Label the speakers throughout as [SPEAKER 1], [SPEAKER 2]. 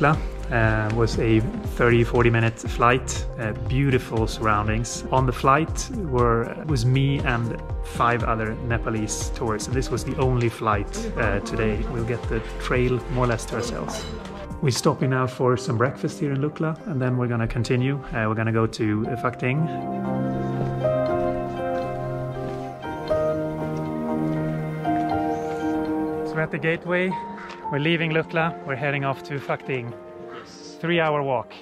[SPEAKER 1] to. Uh, was a 30-40 minute flight. Uh, beautiful surroundings. On the flight were was me and five other Nepalese tourists, and this was the only flight uh, today. We'll get the trail more or less to ourselves. We're stopping now for some breakfast here in Lukla, and then we're gonna continue. Uh, we're gonna go to Phakding. So we're at the gateway. We're leaving Lukla. We're heading off to Phakding. Three-hour walk.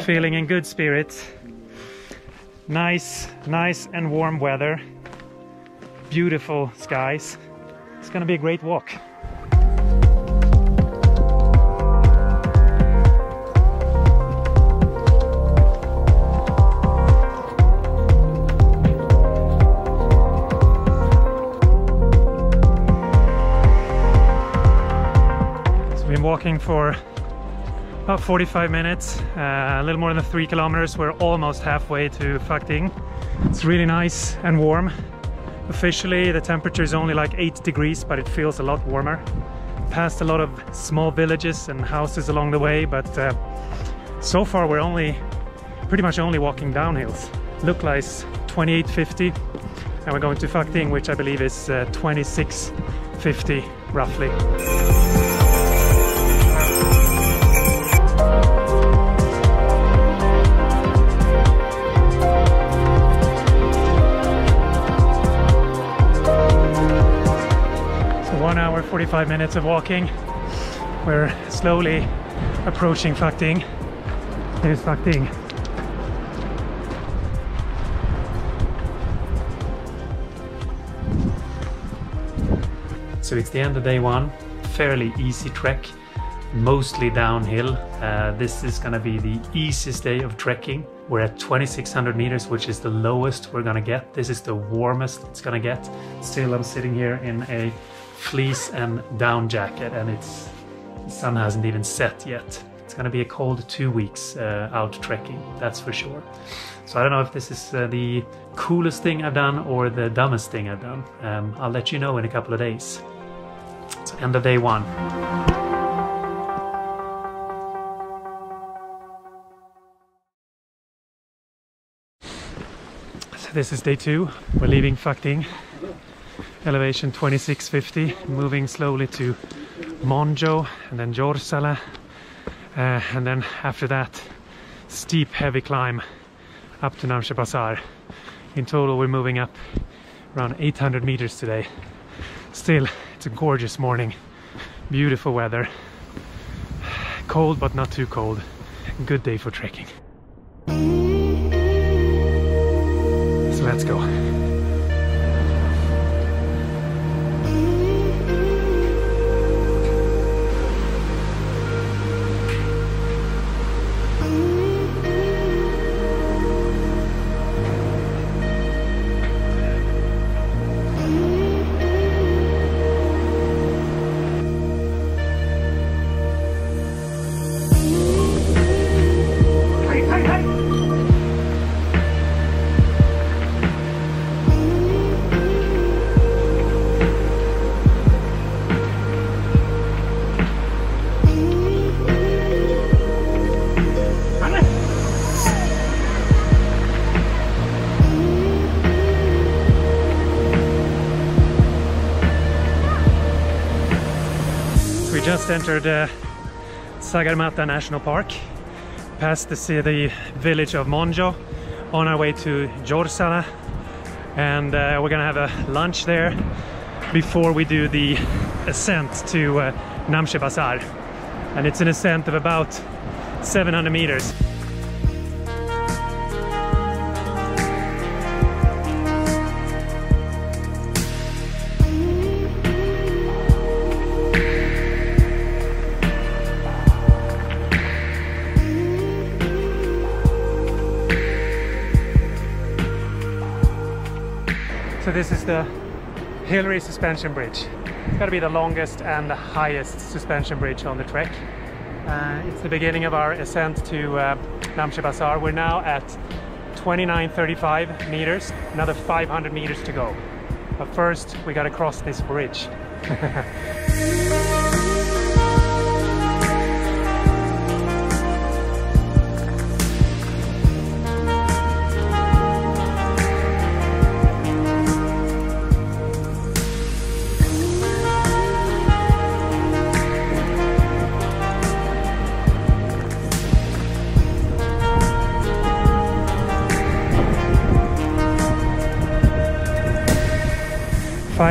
[SPEAKER 1] Feeling in good spirits. Nice, nice and warm weather. Beautiful skies. It's gonna be a great walk. Walking for about 45 minutes, uh, a little more than three kilometers. We're almost halfway to Phakding. It's really nice and warm. Officially, the temperature is only like 8 degrees, but it feels a lot warmer. Passed a lot of small villages and houses along the way, but uh, so far we're only pretty much only walking downhills. Lukla is 2850 and we're going to Phakding, which I believe is uh, 2650 roughly. Hour 45 minutes of walking. We're slowly approaching Phakding here's Phakding so it's the end of day one. Fairly easy trek mostly downhill. Uh, this is gonna be the easiest day of trekking. We're at 2600 meters which is the lowest we're gonna get. This is the warmest it's gonna get. Still I'm sitting here in a fleece and down jacket and it's the sun hasn't even set yet. It's gonna be a cold two weeks uh, out trekking, that's for sure. So I don't know if this is uh, the coolest thing I've done or the dumbest thing I've done. Um, I'll let you know in a couple of days. So end of day one. So this is day two. We're leaving Phakding elevation 2650 moving slowly to Monjo and then Jorsala uh, and then after that steep heavy climb up to Namche Bazar. In total we're moving up around 800 meters today. Still it's a gorgeous morning. Beautiful weather. Cold but not too cold. Good day for trekking entered uh, Sagarmatha National Park, past the, the village of Monjo, on our way to Jorsala, and uh, we're gonna have a lunch there before we do the ascent to uh, Namche Bazar. And it's an ascent of about 700 meters. The Hillary Suspension Bridge. It's got to be the longest and the highest suspension bridge on the trek. Uh, it's the beginning of our ascent to uh, Namche Bazaar. We're now at 2935 meters, another 500 meters to go. But first we got to cross this bridge.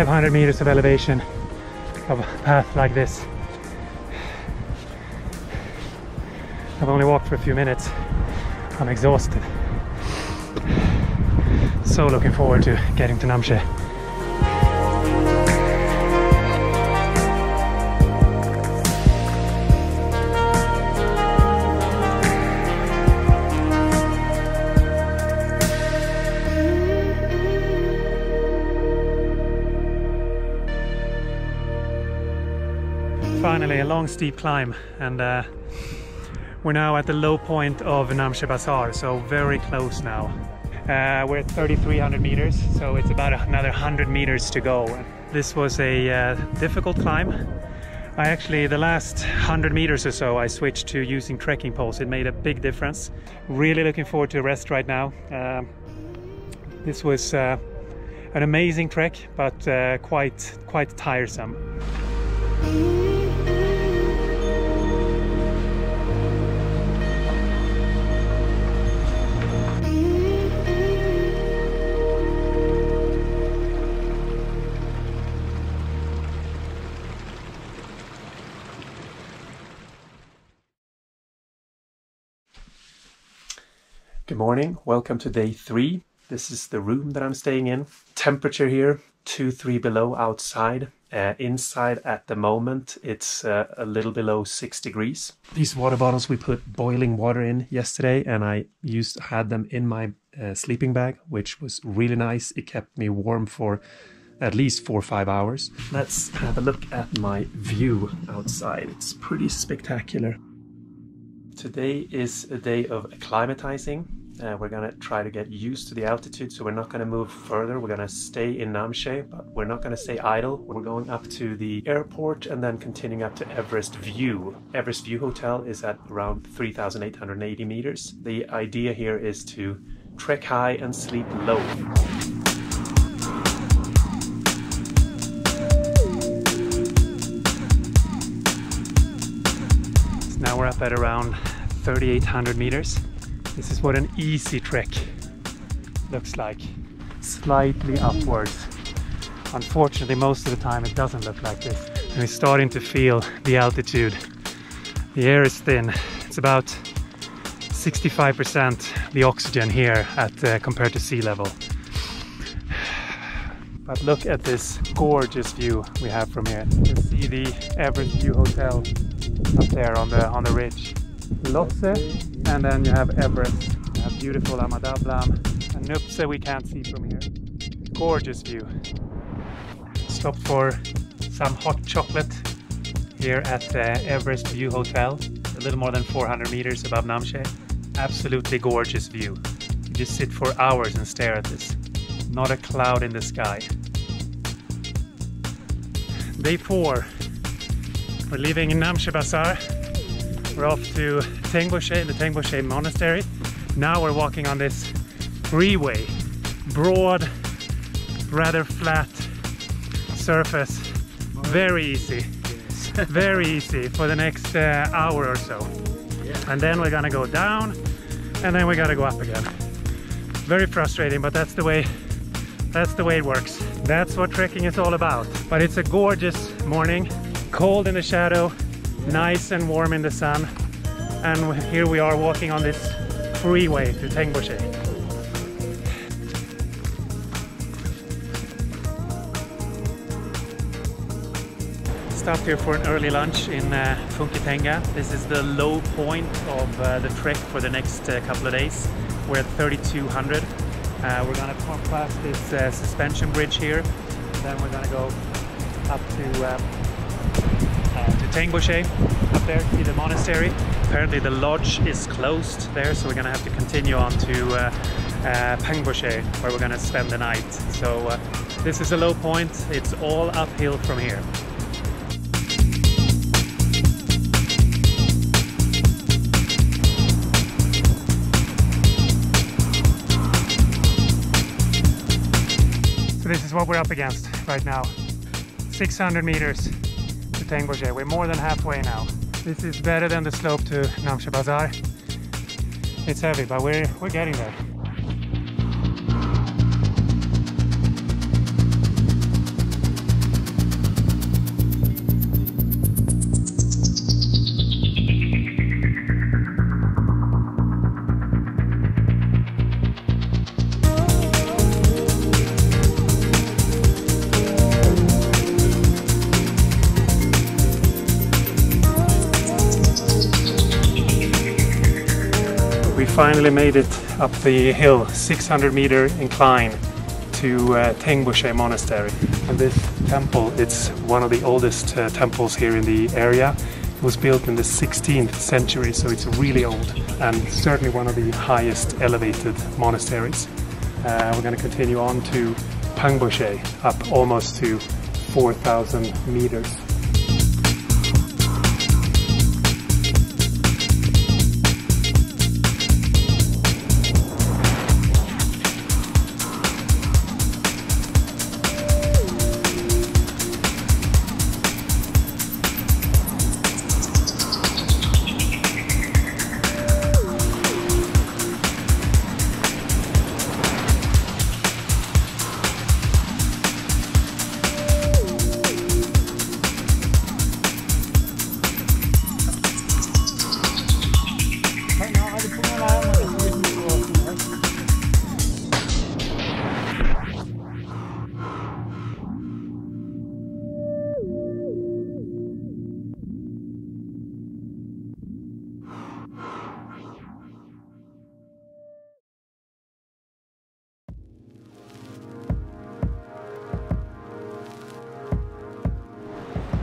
[SPEAKER 1] 500 meters of elevation of a path like this. I've only walked for a few minutes. I'm exhausted. So looking forward to getting to Namche. Finally, a long steep climb, and uh, we're now at the low point of Namche Bazaar, so very close now. Uh, we're at 3,300 meters, so it's about another 100 meters to go. This was a uh, difficult climb. I actually, the last 100 meters or so, I switched to using trekking poles. It made a big difference. Really looking forward to rest right now. Uh, this was uh, an amazing trek, but uh, quite, quite tiresome. Morning, welcome to day three. This is the room that I'm staying in. Temperature here, 2 3 below outside. Uh, inside at the moment, it's uh, a little below 6 degrees. These water bottles we put boiling water in yesterday, and I used had them in my uh, sleeping bag, which was really nice. It kept me warm for at least four or five hours. Let's have a look at my view outside. It's pretty spectacular. Today is a day of acclimatizing. Uh, we're gonna try to get used to the altitude, so we're not gonna move further. We're gonna stay in Namche, but we're not gonna stay idle. We're going up to the airport and then continuing up to Everest View. Everest View Hotel is at around 3,880 meters. The idea here is to trek high and sleep low. Now we're up at around 3,800 meters. This is what an easy trek looks like. Slightly upwards. Unfortunately, most of the time it doesn't look like this. And we're starting to feel the altitude. The air is thin. It's about 65% the oxygen here at uh, compared to sea level. But look at this gorgeous view we have from here. You can see the Everest View Hotel up there on the on the ridge. Lhotse, and then you have Everest. You have beautiful Ama Dablam and Nuptse we can't see from here. Gorgeous view. Stop for some hot chocolate here at uh, Everest View Hotel, a little more than 400 meters above Namche. Absolutely gorgeous view. You just sit for hours and stare at this. Not a cloud in the sky. Day four. We're leaving in Namche Bazaar we're off to Tengboche, the Tengboche Monastery. Now we're walking on this freeway, broad, rather flat surface. Very easy, very easy for the next uh, hour or so. And then we're gonna go down and then we gotta go up again. Very frustrating, but that's the way that's the way it works. That's what trekking is all about. But it's a gorgeous morning, cold in the shadow, nice and warm in the sun. And here we are walking on this freeway to Tengboche. Stopped here for an early lunch in uh, Funkitenga. This is the low point of uh, the trek for the next uh, couple of days. We're at 3200. Uh, we're gonna pass this uh, suspension bridge here. Then we're gonna go up to Tengboche up there, see the monastery. Apparently the lodge is closed there, so we're gonna have to continue on to uh, uh, where we're gonna spend the night. So uh, this is a low point. It's all uphill from here. So this is what we're up against right now. 600 meters We're more than halfway now. This is better than the slope to Namche Bazaar. It's heavy, but we're, we're getting there. Finally made it up the hill, 600 meter incline to uh, Monastery. And this temple, it's one of the oldest uh, temples here in the area. It was built in the 16th century, so it's really old and certainly one of the highest elevated monasteries. Uh, we're going to continue on to Pangboche, up almost to 4,000 meters.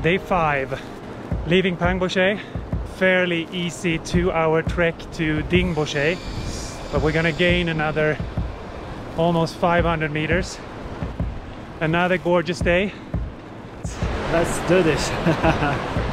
[SPEAKER 1] Day five, leaving Pangboche. Fairly easy two hour trek to Dingboche, but we're gonna gain another almost 500 meters. Another gorgeous day.
[SPEAKER 2] Let's do this.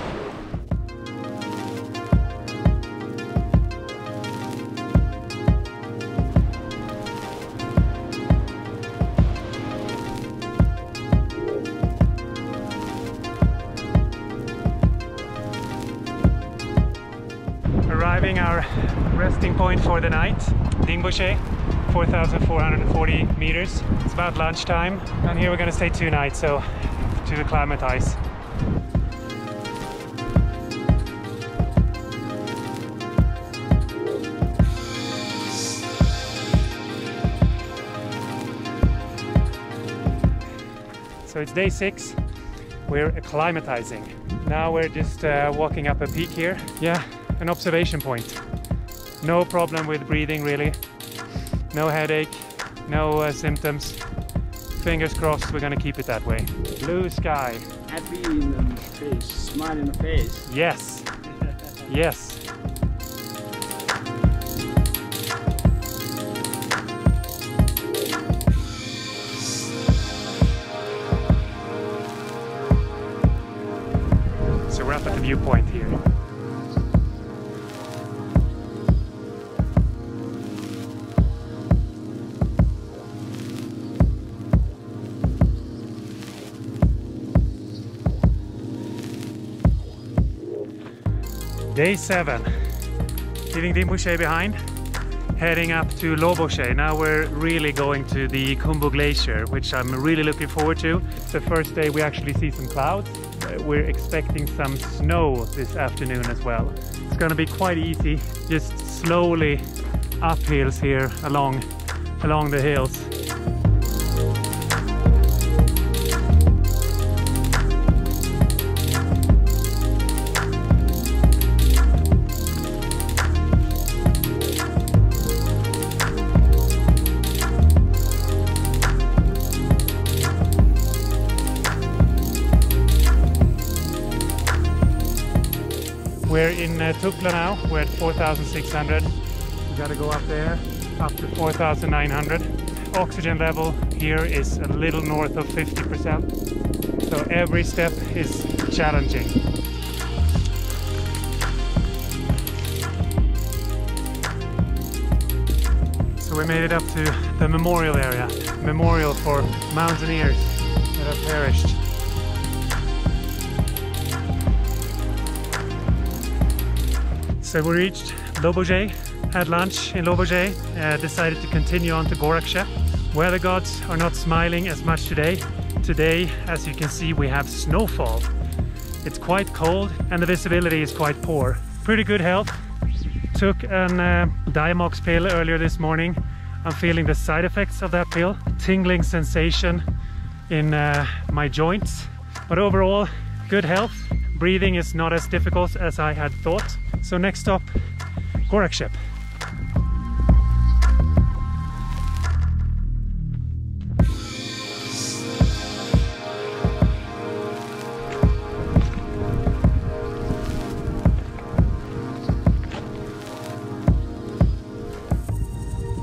[SPEAKER 1] arriving our resting point for the night, Dingboche, 4,440 meters. It's about lunchtime and here we're gonna stay two nights so to acclimatize. So it's day six, we're acclimatizing. Now we're just uh, walking up a peak here. Yeah, an observation point. No problem with breathing really. No headache, no uh, symptoms. Fingers crossed we're gonna keep it that way. Blue sky.
[SPEAKER 2] Happy in the face, smile in the face.
[SPEAKER 1] Yes. Yes. So we're up at the viewpoint here. Day seven, leaving Dingboche behind, heading up to Lobuche. Now we're really going to the Khumbu Glacier, which I'm really looking forward to. It's The first day we actually see some clouds. Uh, We're expecting some snow this afternoon as well. It's gonna be quite easy, just slowly up hills here along, along the hills. We're in uh, Thukla now. We're at 4,600. We gotta go up there, up to 4,900. Oxygen level here is a little north of 50%. So every step is challenging. So we made it up to the memorial area. Memorial for mountaineers that have perished. So we reached Lobuche, had lunch in Lobuche, uh, decided to continue on to Gorakshep. Weather gods are not smiling as much today. Today, as you can see, we have snowfall. It's quite cold and the visibility is quite poor. Pretty good health. Took an uh, Diamox pill earlier this morning. I'm feeling the side effects of that pill. Tingling sensation in uh, my joints. But overall, good health. Breathing is not as difficult as I had thought. So next stop, Gorakshep.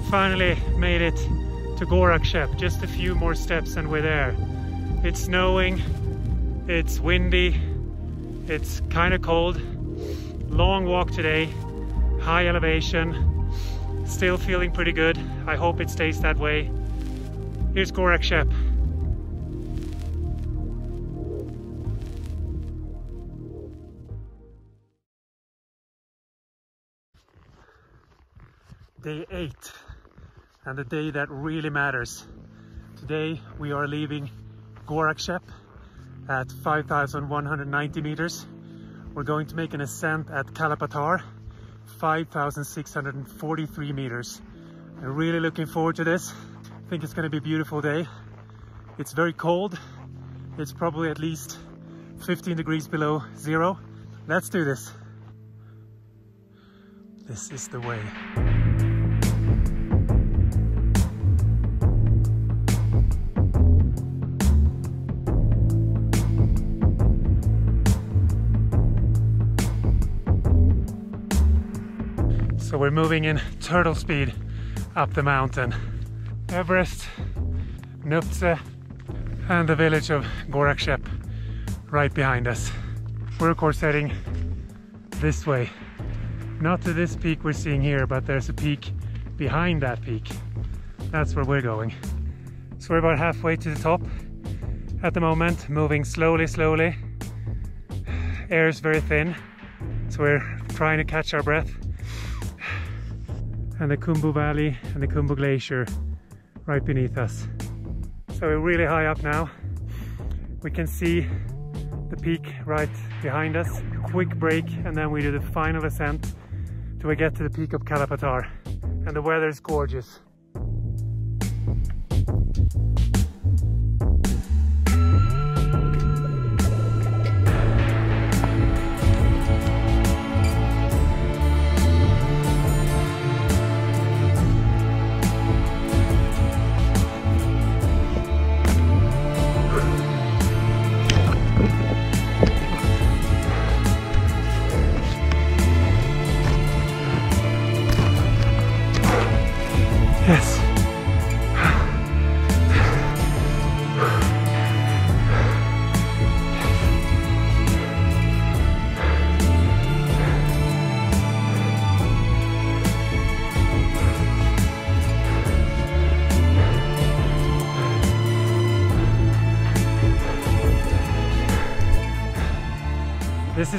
[SPEAKER 1] Finally made it to Gorakshep. Just a few more steps and we're there. It's snowing, it's windy, it's kind of cold, Long walk today, high elevation, still feeling pretty good. I hope it stays that way. Here's Gorakshep. Day 8 and the day that really matters. Today we are leaving Gorakshep at 5,190 meters. We're going to make an ascent at Kala Patthar, 5,643 meters. I'm really looking forward to this. I think it's going to be a beautiful day. It's very cold. It's probably at least 15 degrees below zero. Let's do this. This is the way. We're moving in turtle speed up the mountain. Everest, Nuptse and the village of Gorakshep right behind us. We're of course heading this way. Not to this peak we're seeing here, but there's a peak behind that peak. That's where we're going. So we're about halfway to the top at the moment, moving slowly, slowly. Air is very thin, so we're trying to catch our breath and the Khumbu Valley and the Khumbu Glacier right beneath us. So we're really high up now. We can see the peak right behind us. Quick break and then we do the final ascent till we get to the peak of Kala Patthar. And the weather is gorgeous.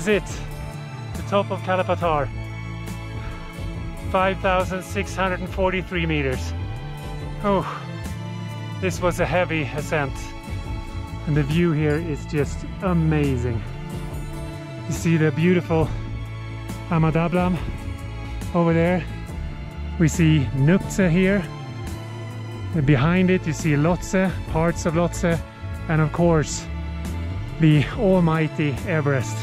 [SPEAKER 1] Is it, the top of Kala Patthar. 5,643 meters. Oh, this was a heavy ascent. And the view here is just amazing. You see the beautiful Ama Dablam over there. We see Nuptse here. And behind it you see Lhotse, parts of Lhotse, and of course the almighty Everest.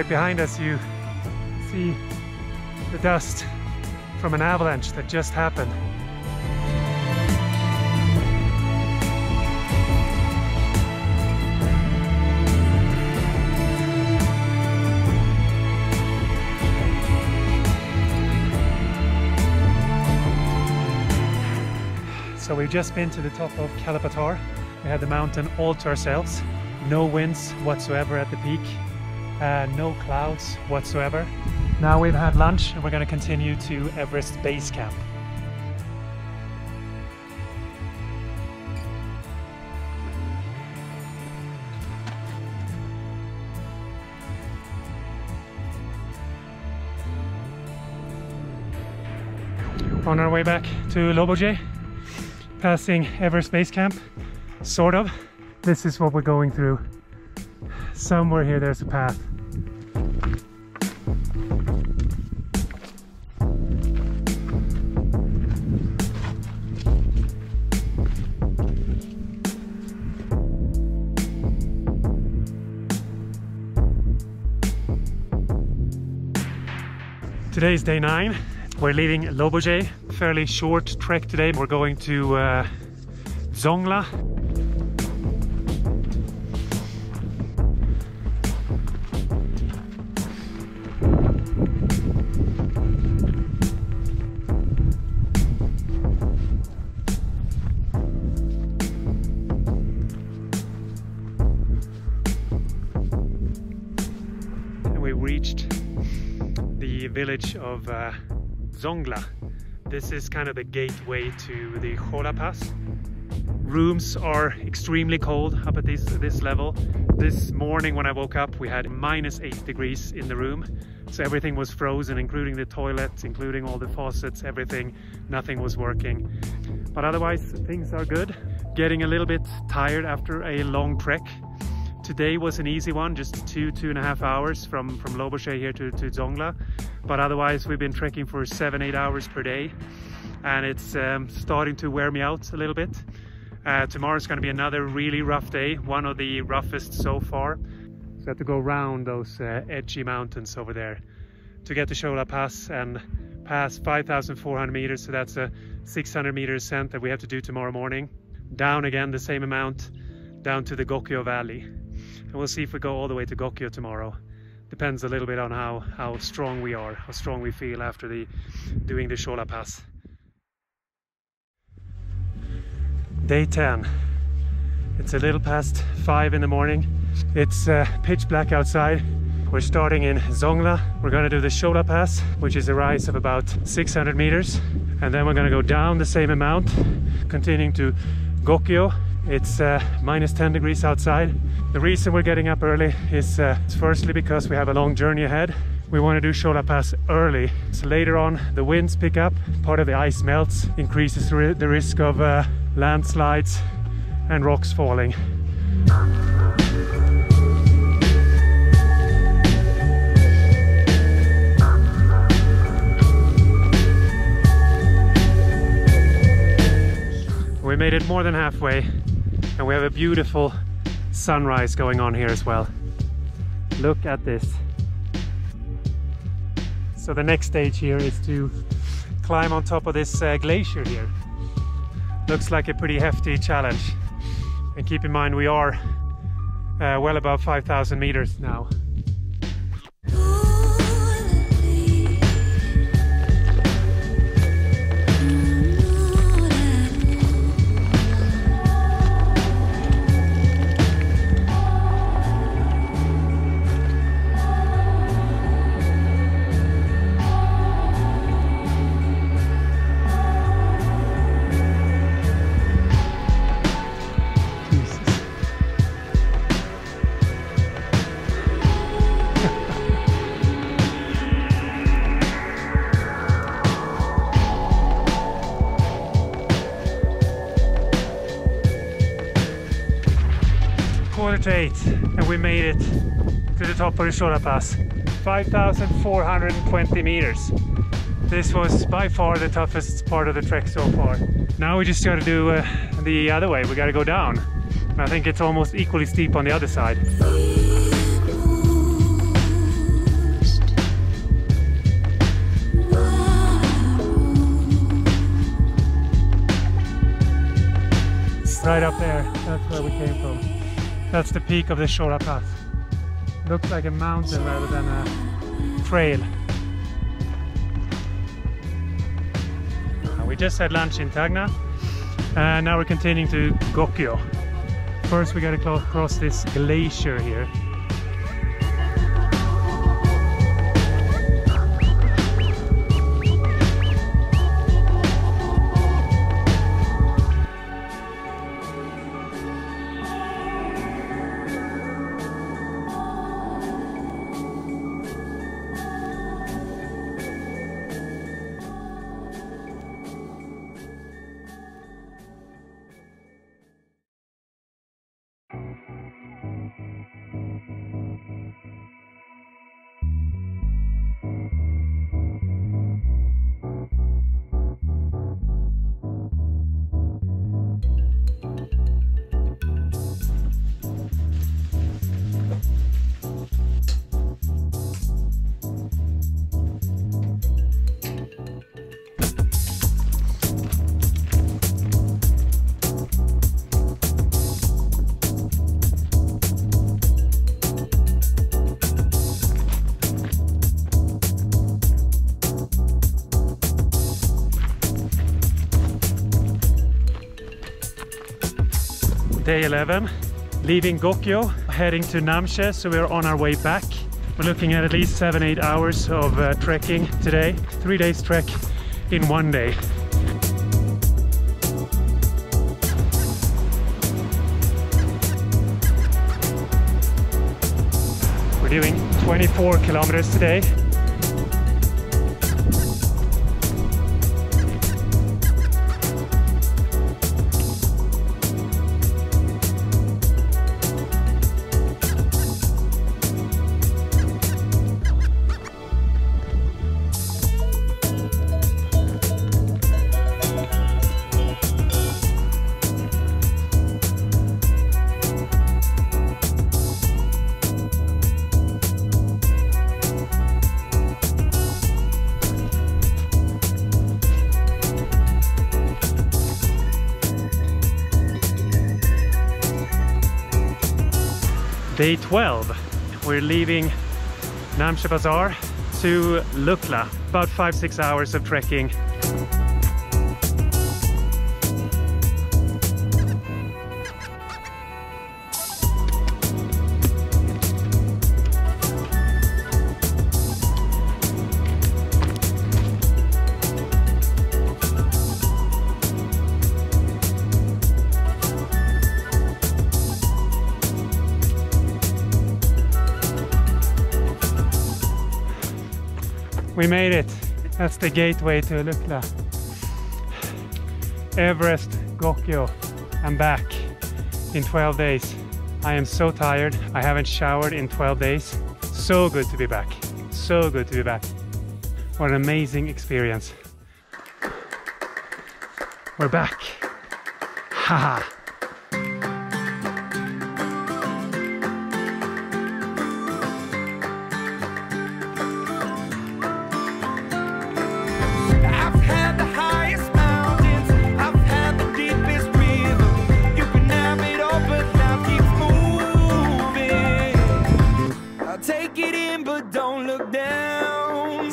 [SPEAKER 1] Right behind us you see the dust from an avalanche that just happened. So we've just been to the top of Kala Patthar. We had the mountain all to ourselves. No winds whatsoever at the peak. Uh, no clouds whatsoever. Now we've had lunch and we're going to continue to Everest Base Camp. On our way back to Lobuche, passing Everest Base Camp, sort of. this is what we're going through. Somewhere here there's a path. Today is day nine. We're leaving Lobuche. Fairly short trek today. We're going to uh, Dzongla. Of uh, Dzongla. This is kind of the gateway to the Cho La Pass. Rooms are extremely cold up at this, this level. This morning when I woke up we had minus 8 degrees in the room. So everything was frozen, including the toilets, including all the faucets, everything. Nothing was working. But otherwise things are good. Getting a little bit tired after a long trek. Today was an easy one, just two, two and a half hours from, from Lobuche here to, to Dzongla. But otherwise we've been trekking for seven, eight hours per day. And it's um, starting to wear me out a little bit. Uh, tomorrow's going to be another really rough day, one of the roughest so far. So I have to go around those uh, edgy mountains over there to get to Cho La Pass and pass 5,400 meters. So that's a 600 meter ascent that we have to do tomorrow morning. Down again the same amount down to the Gokyo Valley. And we'll see if we go all the way to Gokyo tomorrow. Depends a little bit on how, how strong we are, how strong we feel after the doing the Cho La Pass. Day 10. It's a little past 5 in the morning. It's uh, pitch black outside. We're starting in Dzongla. We're gonna do the Cho La Pass, which is a rise of about 600 meters. And then we're gonna go down the same amount, continuing to Gokyo. It's uh, minus 10 degrees outside. The reason we're getting up early is uh, firstly because we have a long journey ahead. We want to do Cho La Pass early. So later on the winds pick up, part of the ice melts, increases the risk of uh, landslides and rocks falling. We made it more than halfway and we have a beautiful sunrise going on here as well. Look at this. So the next stage here is to climb on top of this uh, glacier here. Looks like a pretty hefty challenge. And keep in mind we are uh, well above 5,000 meters now. We made it to the top of the Cho La Pass. 5,420 meters. This was by far the toughest part of the trek so far. Now we just gotta do uh, the other way, we gotta go down. And I think it's almost equally steep on the other side. Right up there, that's where we came from. That's the peak of the Cho La Pass. Looks like a mountain rather than a trail. We just had lunch in Tagna and now we're continuing to Gokyo. First we gotta cross this glacier here. Day 11, leaving Gokyo, heading to Namche, so we're on our way back. We're looking at at least seven, eight hours of uh, trekking today. Three days trek in one day. We're doing 24 kilometers today. Day 12. We're leaving Namche Bazaar to Lukla. About five, six hours of trekking. We made it. That's the gateway to Lukla. Everest, Gokyo. I'm back in 12 days. I am so tired. I haven't showered in 12 days. So good to be back. So good to be back. What an amazing experience. We're back. Haha.